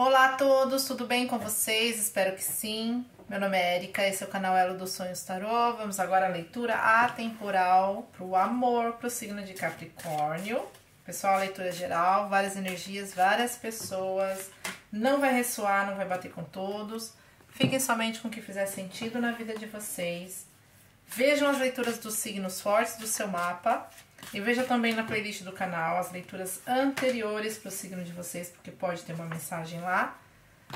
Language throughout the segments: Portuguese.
Olá a todos, tudo bem com vocês? Espero que sim. Meu nome é Erika, esse é o canal Elo dos Sonhos Tarô. Vamos agora à leitura atemporal para o amor, para o signo de Capricórnio. Pessoal, leitura geral, várias energias, várias pessoas. Não vai ressoar, não vai bater com todos. Fiquem somente com o que fizer sentido na vida de vocês. Vejam as leituras dos signos fortes do seu mapa e veja também na playlist do canal as leituras anteriores para o signo de vocês, porque pode ter uma mensagem lá.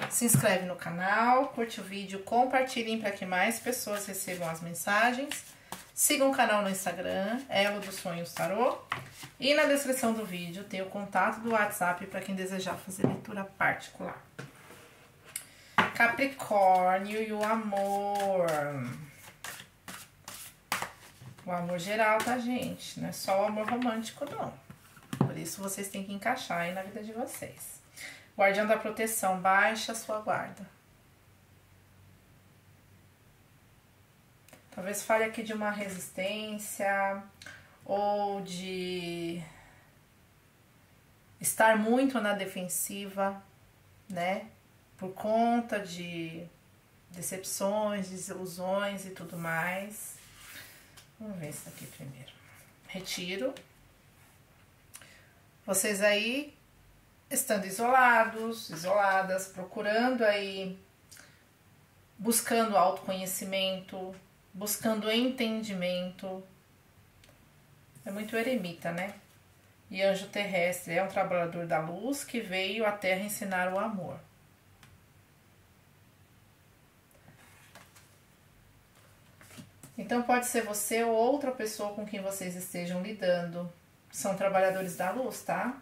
Se inscreve no canal, curte o vídeo, compartilhem para que mais pessoas recebam as mensagens. Sigam o canal no Instagram, Elo dos Sonhos Tarô. E na descrição do vídeo tem o contato do WhatsApp para quem desejar fazer leitura particular. Capricórnio e o amor. O amor geral, tá, gente? Não é só o amor romântico, não. Por isso vocês têm que encaixar aí na vida de vocês. Guardião da proteção, baixa a sua guarda. Talvez fale aqui de uma resistência ou de estar muito na defensiva, né? Por conta de decepções, desilusões e tudo mais. Vamos ver isso aqui primeiro. Retiro. Vocês aí estando isolados, isoladas, procurando aí, buscando autoconhecimento, buscando entendimento. É muito eremita, né? E anjo terrestre é um trabalhador da luz que veio à Terra ensinar o amor. Então pode ser você ou outra pessoa com quem vocês estejam lidando. São trabalhadores da luz, tá?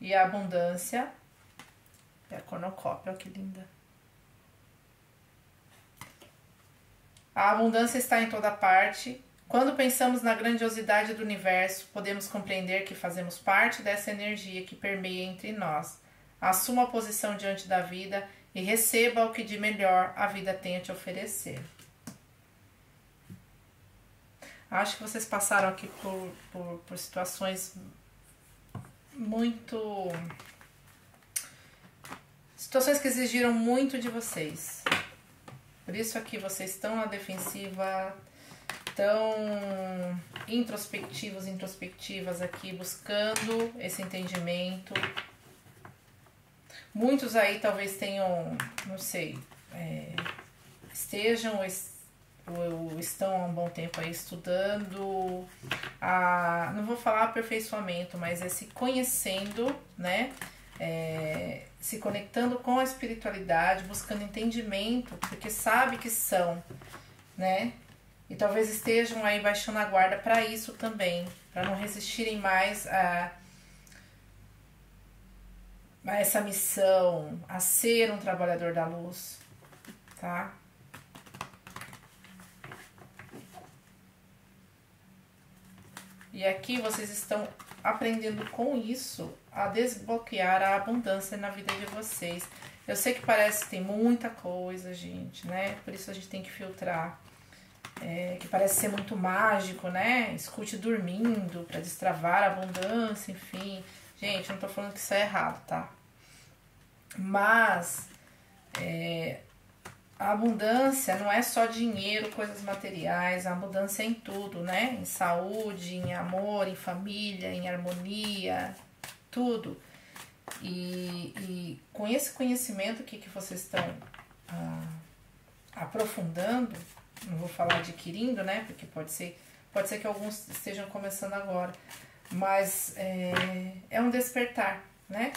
E a abundância é a cornucópia, olha que linda. A abundância está em toda parte. Quando pensamos na grandiosidade do universo, podemos compreender que fazemos parte dessa energia que permeia entre nós. Assuma a posição diante da vida e receba o que de melhor a vida tem a te oferecer. Acho que vocês passaram aqui por, por, por situações muito. situações que exigiram muito de vocês. Por isso aqui vocês estão na defensiva, tão introspectivos, introspectivas aqui, buscando esse entendimento. Muitos aí talvez tenham, não sei, é, estejam ou estão há um bom tempo aí estudando, a, não vou falar aperfeiçoamento, mas é se conhecendo, né? É, se conectando com a espiritualidade, buscando entendimento, porque sabe que são, né? E talvez estejam aí baixando a guarda para isso também, para não resistirem mais a, a essa missão, a ser um trabalhador da luz, tá? E aqui vocês estão aprendendo com isso a desbloquear a abundância na vida de vocês. Eu sei que parece que tem muita coisa, gente, né? Por isso a gente tem que filtrar. É, que parece ser muito mágico, né? Escute dormindo para destravar a abundância, enfim. Gente, não tô falando que isso é errado, tá? Mas é, a abundância não é só dinheiro, coisas materiais, a abundância é em tudo, né? Em saúde, em amor, em família, em harmonia, tudo. E, e com esse conhecimento que, que vocês estão ah, aprofundando, não vou falar adquirindo, né? Porque pode ser, pode ser que alguns estejam começando agora, mas é, é um despertar, né?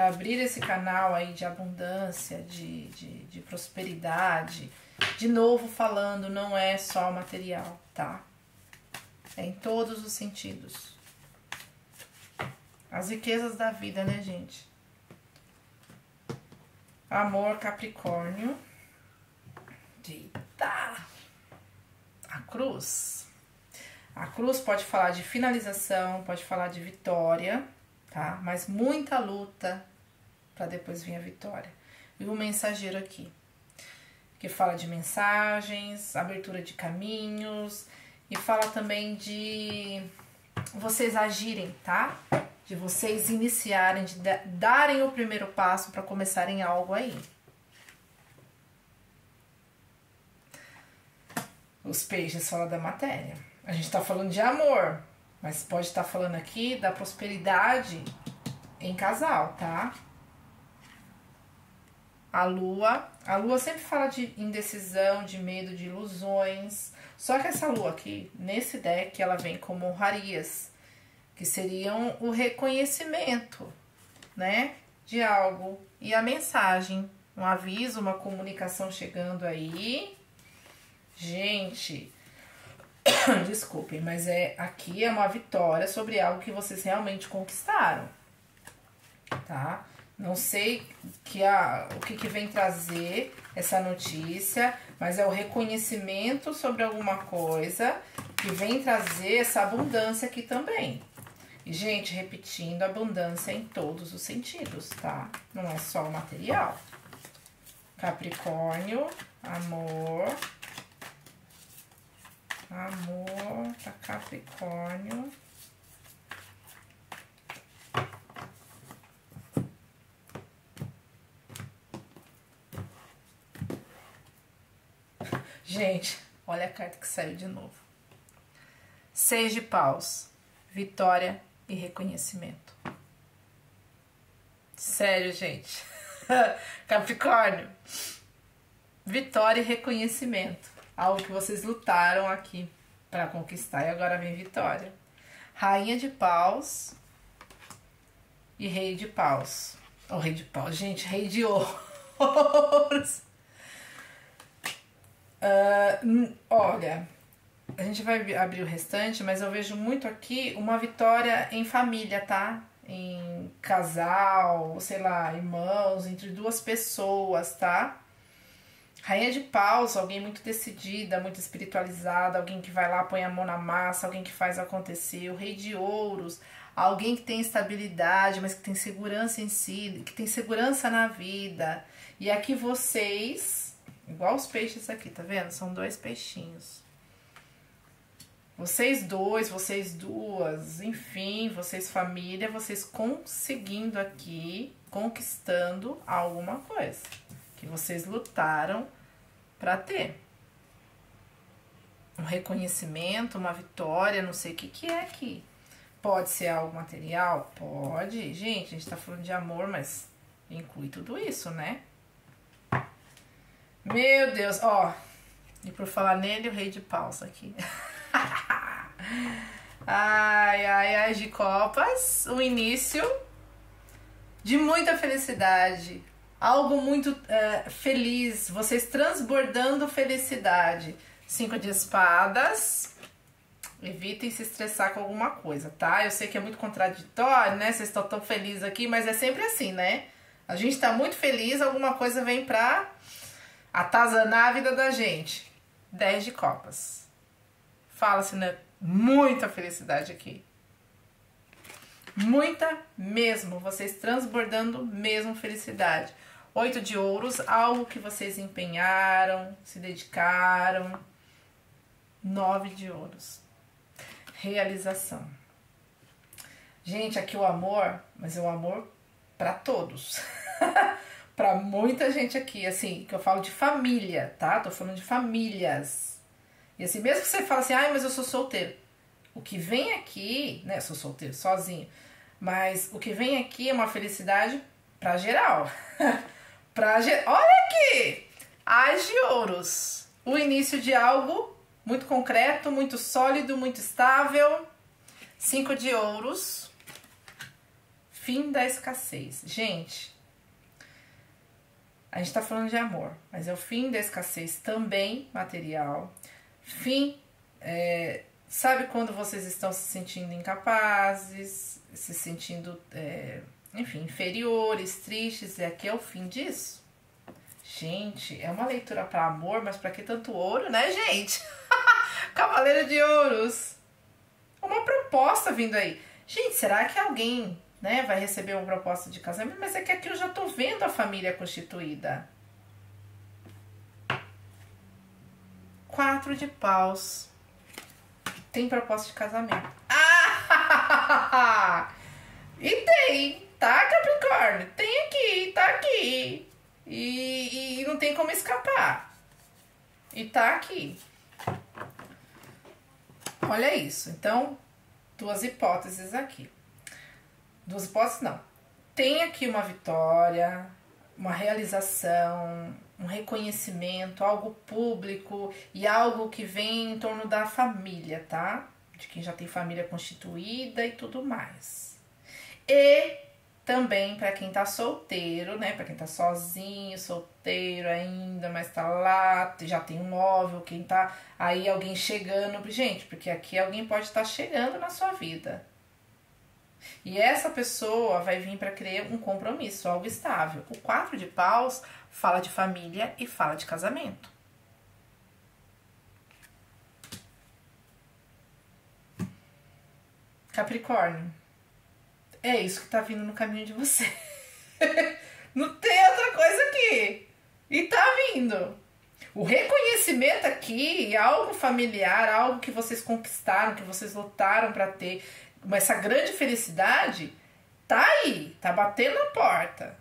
Para abrir esse canal aí de abundância, de, de, de, prosperidade. De novo falando, não é só material, tá? É em todos os sentidos. As riquezas da vida, né, gente? Amor Capricórnio. Eita! A cruz. A cruz pode falar de finalização, pode falar de vitória tá? Mas muita luta para depois vir a vitória. E o mensageiro aqui, que fala de mensagens, abertura de caminhos e fala também de vocês agirem, tá? de vocês iniciarem, de darem o primeiro passo para começarem algo aí. Os peixes falam da matéria. A gente está falando de amor, mas pode estar tá falando aqui da prosperidade em casal, tá? A lua, a lua sempre fala de indecisão, de medo, de ilusões. Só que essa lua aqui, nesse deck, ela vem como honrarias, que seriam o reconhecimento, né, de algo e a mensagem, um aviso, uma comunicação chegando aí. Gente, desculpem, mas é aqui é uma vitória sobre algo que vocês realmente conquistaram, tá? Não sei que a, o que, que vem trazer essa notícia, mas é o reconhecimento sobre alguma coisa que vem trazer essa abundância aqui também. E, gente, repetindo, abundância em todos os sentidos, tá? Não é só o material. Capricórnio, amor. Amor, tá Capricórnio. Gente, olha a carta que saiu de novo. Seis de paus, vitória e reconhecimento. Sério, gente. Capricórnio, vitória e reconhecimento. Algo que vocês lutaram aqui para conquistar e agora vem vitória. Rainha de paus e rei de paus. O oh, rei de paus, gente, rei de ouros. Uh, olha, a gente vai abrir o restante, mas eu vejo muito aqui uma vitória em família, tá? Em casal, sei lá, irmãos, entre duas pessoas, tá? Rainha de paus, alguém muito decidida, muito espiritualizada, alguém que vai lá, põe a mão na massa, alguém que faz acontecer. O rei de ouros, alguém que tem estabilidade, mas que tem segurança em si, que tem segurança na vida. E aqui vocês Igual os peixes aqui, tá vendo? São dois peixinhos. Vocês dois, vocês duas, enfim, vocês família, vocês conseguindo aqui, conquistando alguma coisa que vocês lutaram para ter. Um reconhecimento, uma vitória, não sei o que que é aqui. Pode ser algo material? Pode. Gente, a gente tá falando de amor, mas inclui tudo isso, né? Meu Deus, ó. E por falar nele, o rei de paus aqui. ai, ai, ai, de copas. O início de muita felicidade. Algo muito é, feliz. Vocês transbordando felicidade. Cinco de espadas. Evitem se estressar com alguma coisa, tá? Eu sei que é muito contraditório, né? Vocês estão tão felizes aqui, mas é sempre assim, né? A gente tá muito feliz, alguma coisa vem pra atazanar a vida da gente. 10 de copas. Fala-se, né? Muita felicidade aqui. Muita mesmo. Vocês transbordando mesmo felicidade. Oito de ouros, algo que vocês empenharam, se dedicaram. Nove de ouros. Realização. Gente, aqui o amor, mas é o amor para todos. para muita gente aqui, assim, que eu falo de família, tá? Tô falando de famílias. E assim, mesmo que você fale assim, ai, mas eu sou solteiro. O que vem aqui, né? Sou solteiro, sozinho. Mas o que vem aqui é uma felicidade para geral. pra ge... Olha aqui! As de ouros. O início de algo muito concreto, muito sólido, muito estável. Cinco de ouros. Fim da escassez. Gente, a gente está falando de amor, mas é o fim da escassez também material. Fim, é, sabe quando vocês estão se sentindo incapazes, se sentindo, é, enfim, inferiores, tristes, e aqui é o fim disso. Gente, é uma leitura para amor, mas para que tanto ouro, né, gente? Cavaleiro de Ouros. Uma proposta vindo aí. Gente, será que alguém né, vai receber uma proposta de casamento, mas é que aqui eu já tô vendo a família constituída. Quatro de paus. Tem proposta de casamento. Ah! E tem, tá, Capricórnio? Tem aqui, tá aqui. E, e não tem como escapar. E tá aqui. Olha isso. Então, duas hipóteses aqui. Duas hipóteses não. Tem aqui uma vitória, uma realização, um reconhecimento, algo público e algo que vem em torno da família, tá? De quem já tem família constituída e tudo mais. E também para quem tá solteiro, né? Para quem tá sozinho, solteiro ainda, mas tá lá, já tem um móvel, quem tá aí alguém chegando, gente, porque aqui alguém pode estar tá chegando na sua vida. E essa pessoa vai vir para criar um compromisso, algo estável. O quatro de paus fala de família e fala de casamento. Capricórnio, é isso que tá vindo no caminho de você. Não tem outra coisa aqui. E tá vindo. O reconhecimento aqui, algo familiar, algo que vocês conquistaram, que vocês lutaram para ter, essa grande felicidade, tá aí, tá batendo na porta.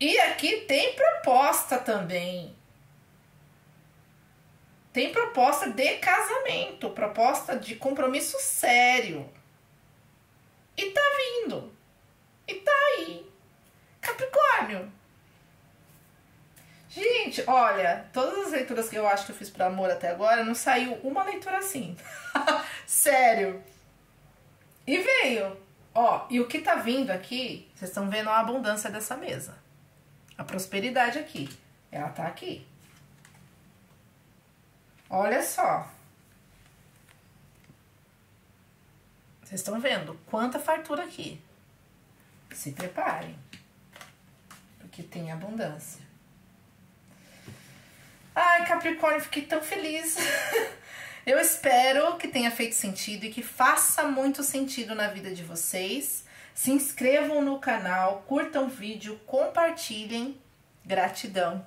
E aqui tem proposta também. Tem proposta de casamento, proposta de compromisso sério. E tá vindo. E tá aí. Capricórnio. Gente, olha, todas as leituras que eu acho que eu fiz pro amor até agora, não saiu uma leitura assim. Sério. E veio. Ó, e o que tá vindo aqui, vocês estão vendo a abundância dessa mesa. A prosperidade aqui. Ela tá aqui. Olha só. Vocês estão vendo quanta fartura aqui. Se preparem. Porque tem abundância. Ai, Capricórnio, fiquei tão feliz. Eu espero que tenha feito sentido e que faça muito sentido na vida de vocês. Se inscrevam no canal, curtam o vídeo, compartilhem. Gratidão.